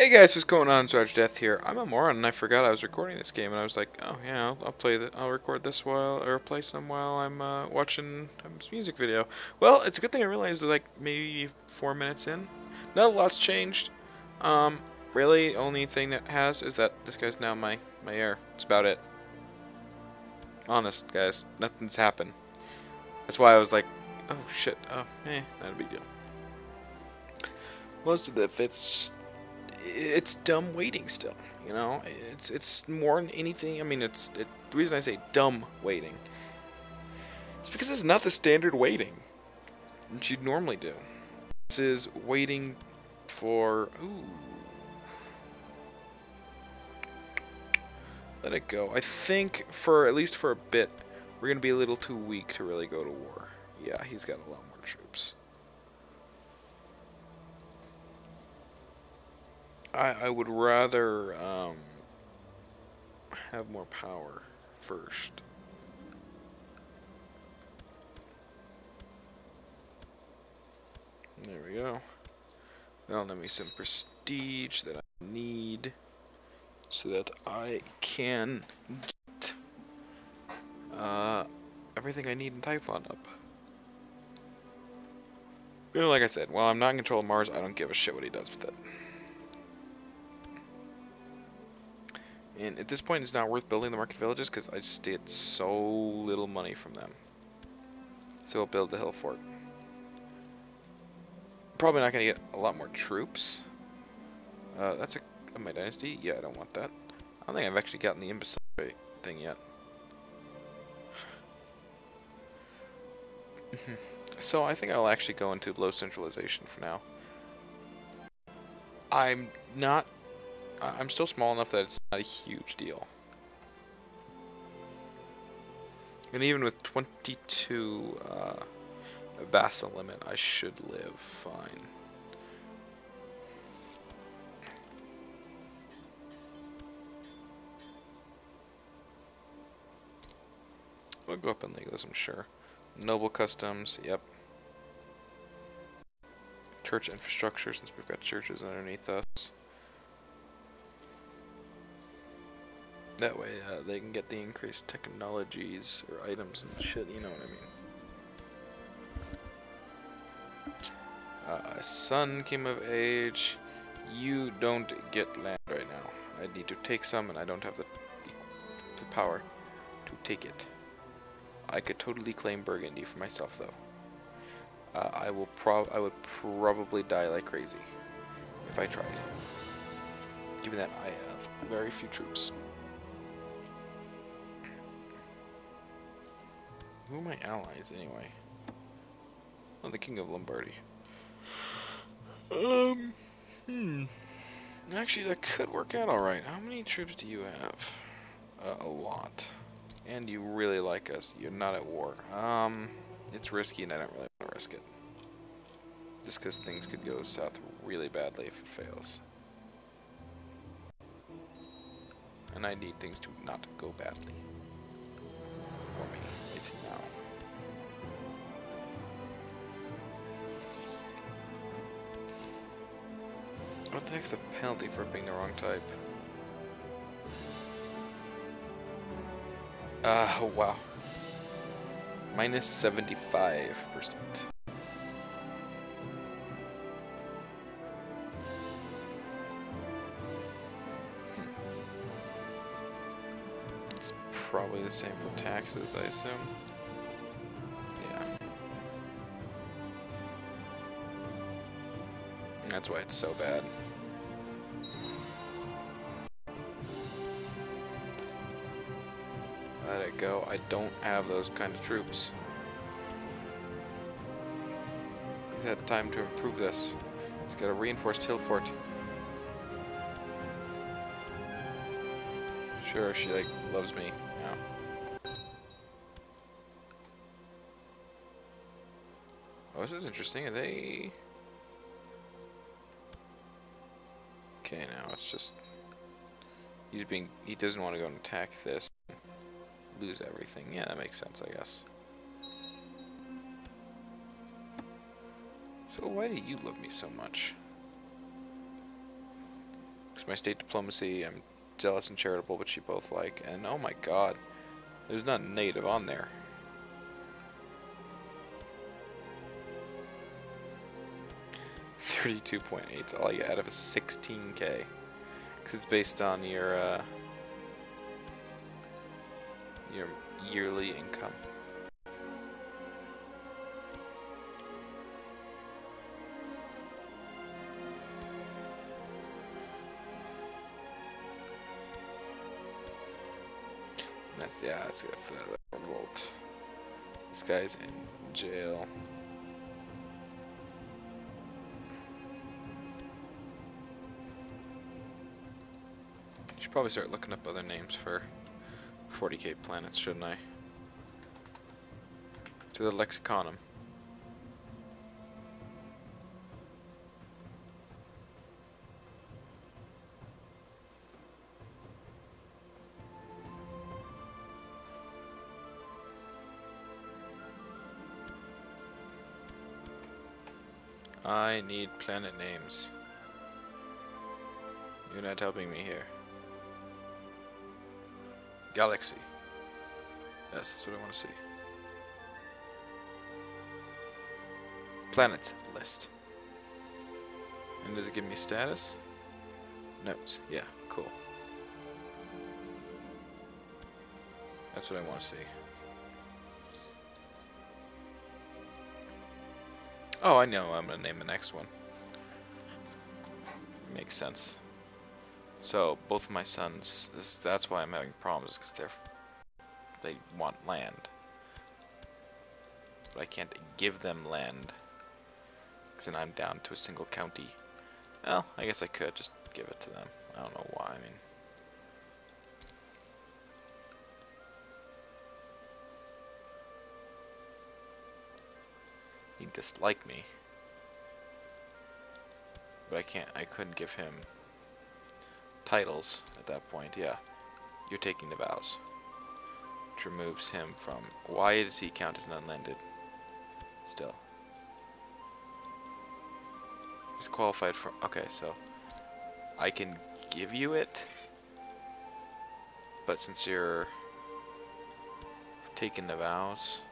Hey guys, what's going on? Sarge Death here. I'm a moron and I forgot I was recording this game and I was like, oh yeah, I'll, I'll play the, I'll record this while or play some while I'm uh, watching a music video. Well, it's a good thing I realized like maybe four minutes in. Not a lot's changed. Um, really, only thing that has is that this guy's now my my heir. That's about it. Honest, guys, nothing's happened. That's why I was like, oh shit, oh, eh, not a big deal. Most of the fits it's dumb waiting still. You know, it's it's more than anything. I mean, it's it, the reason I say dumb waiting. It's because it's not the standard waiting that you'd normally do. This is waiting for ooh. Let it go. I think for at least for a bit, we're gonna be a little too weak to really go to war. Yeah, he's got a lot more troops. I, I would rather um, have more power first. There we go. That'll give me some prestige that I need so that I can get uh, everything I need in Typhon up. You know, like I said, while I'm not in control of Mars, I don't give a shit what he does with it. And at this point, it's not worth building the market villages because I just get so little money from them. So we'll build the hill fort. Probably not going to get a lot more troops. Uh, that's a my dynasty. Yeah, I don't want that. I don't think I've actually gotten the imbecile thing yet. so I think I'll actually go into low centralization for now. I'm not I'm still small enough that it's not a huge deal. And even with 22 uh, vassal limit, I should live fine. We'll go up in legalism, sure. Noble customs, yep. Church infrastructure, since we've got churches underneath us. That way uh, they can get the increased technologies or items and shit, you know what I mean. Uh, son came of age. You don't get land right now. I need to take some and I don't have the, the power to take it. I could totally claim Burgundy for myself though. Uh, I will prob I would probably die like crazy if I tried. Given that I have very few troops. Who are my allies, anyway? Oh, the King of Lombardy. Um, hmm. Actually, that could work out alright. How many troops do you have? Uh, a lot. And you really like us. You're not at war. Um, it's risky and I don't really want to risk it. Just because things could go south really badly if it fails. And I need things to not go badly. What the heck's the penalty for being the wrong type? Uh, oh wow. Minus 75%. Hmm. It's probably the same for taxes, I assume. Yeah. That's why it's so bad. Go. I don't have those kind of troops. He's had time to improve this. He's got a reinforced hill fort. Sure, she like loves me. Yeah. Oh, this is interesting. Are they? Okay, now it's just he's being he doesn't want to go and attack this lose everything. Yeah, that makes sense, I guess. So why do you love me so much? Because my state diplomacy. I'm jealous and charitable, which you both like. And oh my god, there's not native on there. Thirty-two point eight. All I get out of a sixteen k, because it's based on your uh, your yearly income. That's that's good for uh, that revolt. This guy's in jail. Should probably start looking up other names for 40k planets, shouldn't I? To the Lexicanum. I need planet names. You're not helping me here. Galaxy. Yes, that's what I want to see. Planet list. And does it give me status? Notes. Yeah, cool. That's what I want to see. Oh, I know I'm going to name the next one. Makes sense. So, both of my sons, this, that's why I'm having problems, because they're, they want land. But I can't give them land, because then I'm down to a single county. Well, I guess I could just give it to them. I don't know why, I mean... He disliked me. But I can't, I couldn't give him titles at that point, yeah. You're taking the vows. Which removes him from... Why does he count as an unlanded? Still. He's qualified for... Okay, so... I can give you it. But since you're... Taking the vows...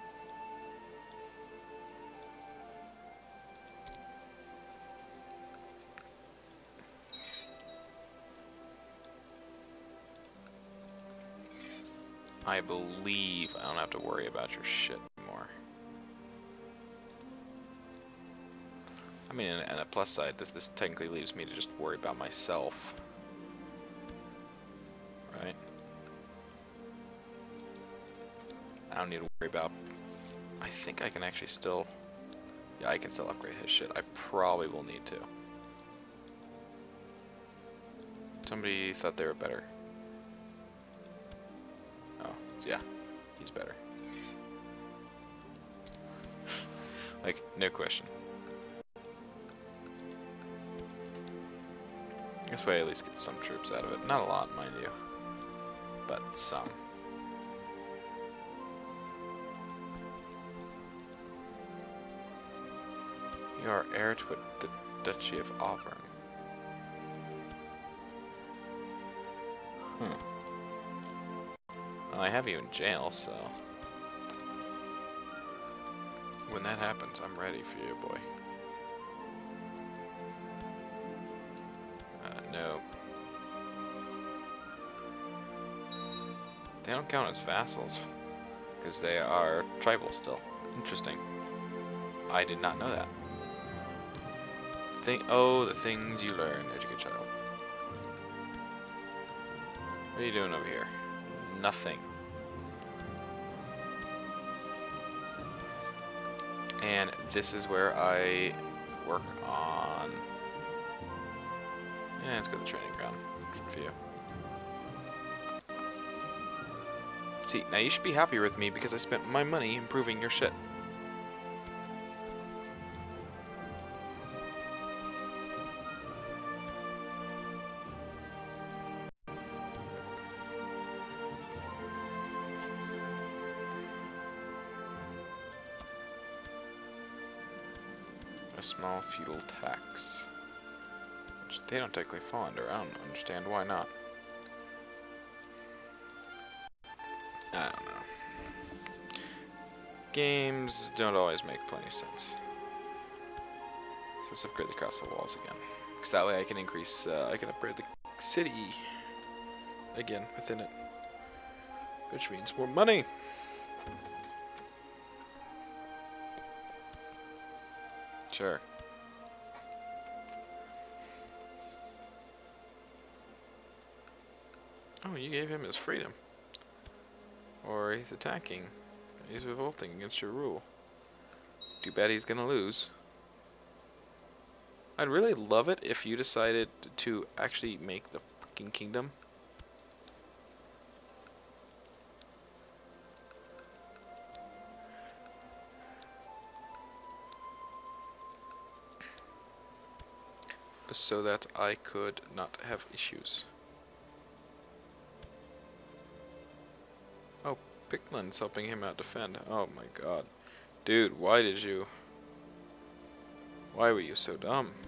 I believe I don't have to worry about your shit anymore. I mean, and a plus side, this, this technically leaves me to just worry about myself. Right? I don't need to worry about... I think I can actually still... Yeah, I can still upgrade his shit. I probably will need to. Somebody thought they were better. Yeah, he's better. like, no question. This way I at least get some troops out of it. Not a lot, mind you. But some. You are heir to the Duchy of Auburn. Hmm. Well, I have you in jail, so... When that happens, I'm ready for you, boy. Uh, no. They don't count as vassals, because they are tribal still. Interesting. I did not know that. Think, oh, the things you learn, educate child. What are you doing over here? Nothing. And this is where I work on... Yeah, let's go to the training ground you. See, now you should be happy with me because I spent my money improving your shit. They don't technically fall under. I don't understand why not. I don't know. Games don't always make plenty of sense. So let's upgrade the castle walls again. Because that way I can increase, uh, I can upgrade the city again within it. Which means more money. Sure. Oh, you gave him his freedom. Or he's attacking. He's revolting against your rule. Too bad he's gonna lose. I'd really love it if you decided to actually make the fucking kingdom. So that I could not have issues. Pickman's helping him out defend. Oh my god. Dude, why did you... Why were you so dumb?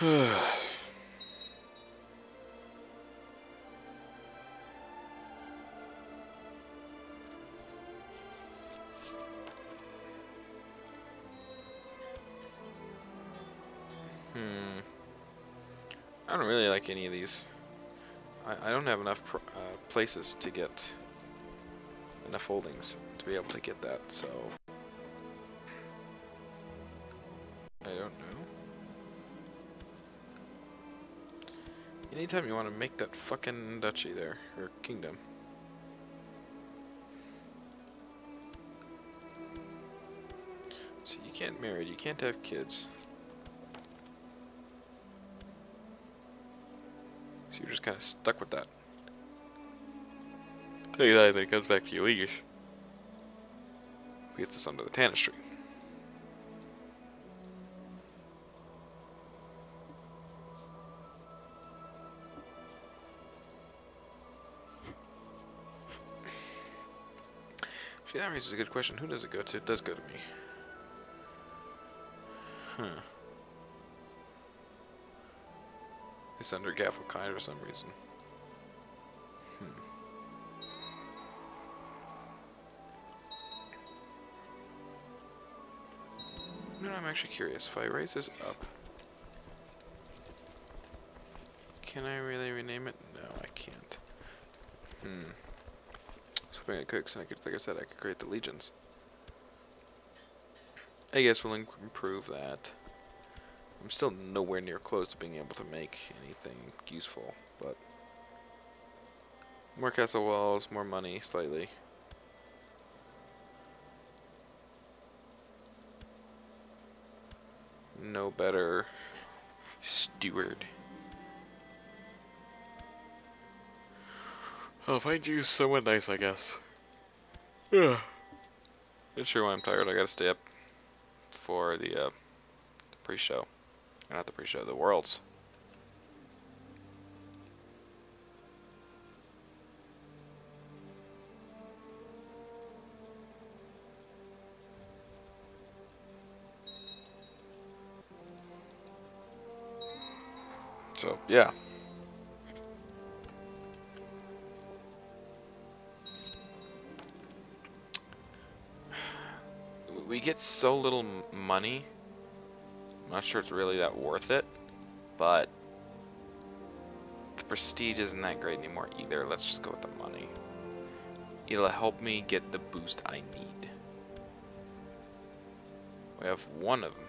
Hmm. I don't really like any of these. I, I don't have enough uh, places to get enough holdings to be able to get that, so... I don't know. Anytime you want to make that fucking duchy there, or kingdom. So you can't marry, you can't have kids. You're just kind of stuck with that. Tell you that, then it comes back to your leash. Gets us under the Tanistry. See, that raises a good question. Who does it go to? It does go to me. Huh. It's under Gavelkind for some reason. Hmm. Know, I'm actually curious. If I raise this up, can I really rename it? No, I can't. Hmm. So I cooks, and I could, like I said, I could create the legions. I guess we'll improve that. I'm still nowhere near close to being able to make anything useful, but more castle walls, more money, slightly. No better steward. I'll find you someone nice, I guess. Yeah. Not sure why I'm tired. I gotta stay up for the, uh, the pre-show. Not the pre-show, the Worlds. So, yeah. We get so little money I'm not sure it's really that worth it, but the prestige isn't that great anymore either. Let's just go with the money. It'll help me get the boost I need. We have one of them.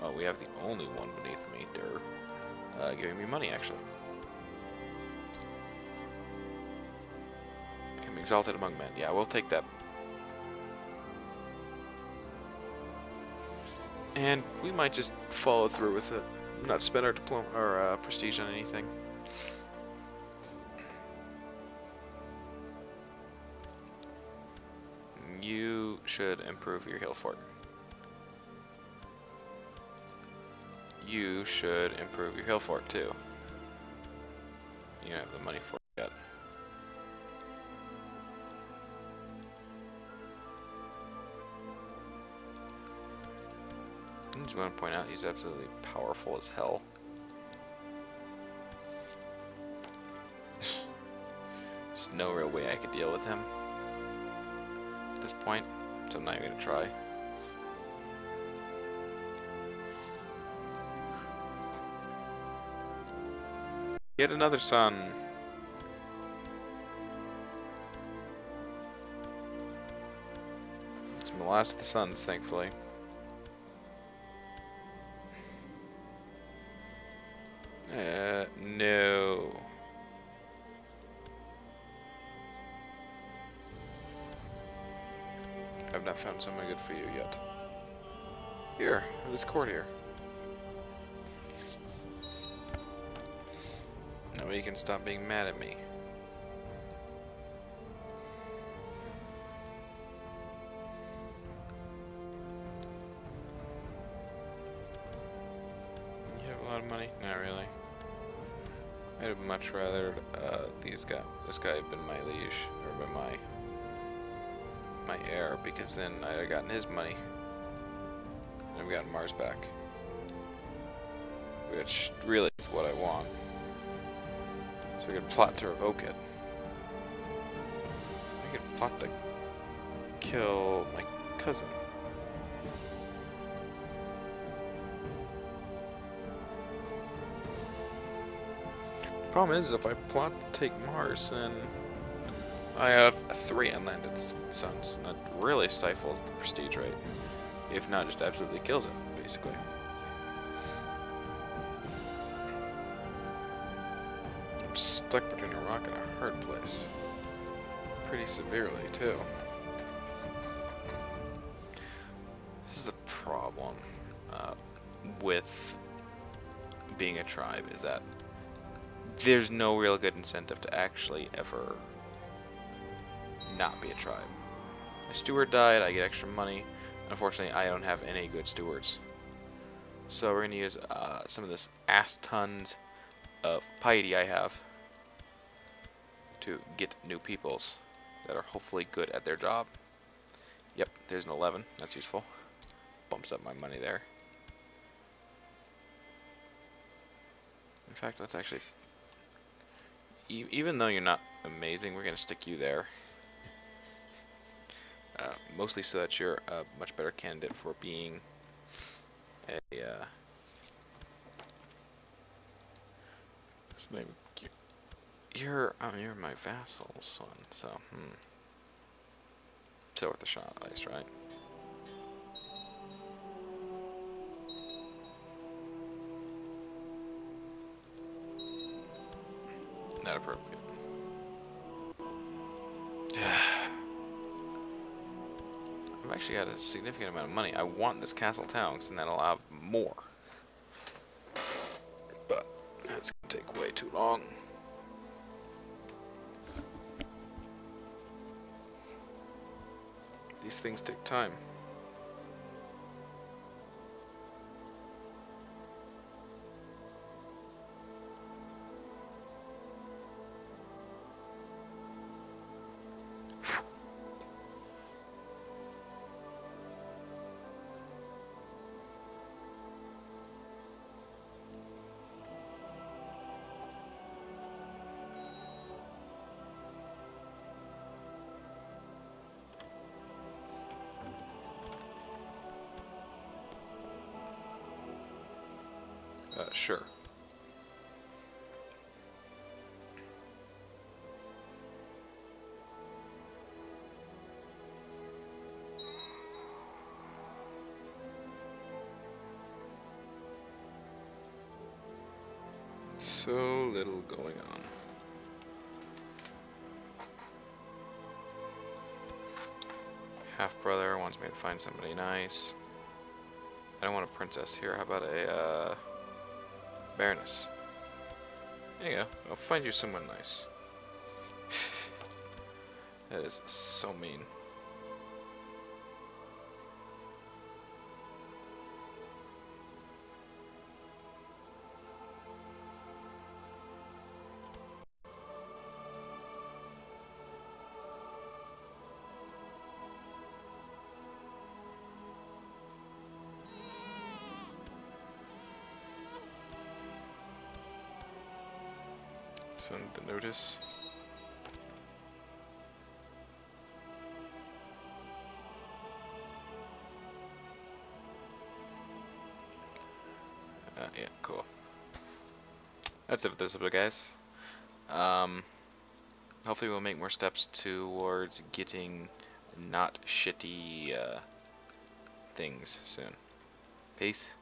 Oh, we have the only one beneath me. They're uh, giving me money, actually. Become exalted among men. Yeah, we'll take that And we might just follow through with it. Not spend our diploma or uh, prestige on anything. You should improve your hill fort. You should improve your hill fort too. You don't have the money for it yet. just want to point out he's absolutely powerful as hell. There's no real way I could deal with him at this point, so I'm not even going to try. Get another son. It's the last of the sons, thankfully. No. I've not found someone good for you yet. Here, this court here. Now you can stop being mad at me. You have a lot of money? Not really. I'd have much rather uh, these guy, this guy had been my liege, or been my my heir, because then I'd have gotten his money, and I've gotten Mars back, which really is what I want. So I could plot to revoke it. I could plot to kill my cousin. Problem is, if I plot to take Mars, then I have three unlanded sons. That really stifles the prestige rate. If not, just absolutely kills it, basically. I'm stuck between a rock and a hard place. Pretty severely, too. This is the problem uh, with being a tribe, is that there's no real good incentive to actually ever not be a tribe. My steward died, I get extra money. Unfortunately, I don't have any good stewards. So we're going to use uh, some of this ass tons of piety I have to get new peoples that are hopefully good at their job. Yep, there's an 11. That's useful. Bumps up my money there. In fact, let's actually e even though you're not amazing, we're going to stick you there. Uh, mostly so that you're a much better candidate for being a, uh, name? You're, um, you're my vassal son, so, hmm. Still worth a shot, at least, right? Not appropriate. I've actually got a significant amount of money. I want this castle town because then that'll have more. But that's going to take way too long. These things take time. Sure. So little going on. Half brother wants me to find somebody nice. I don't want a princess here. How about a uh, Baroness. There you go. I'll find you someone nice. that is so mean. Send the notice. Uh, yeah, cool. That's it for this episode, guys. Um, hopefully we'll make more steps towards getting not shitty uh, things soon. Peace.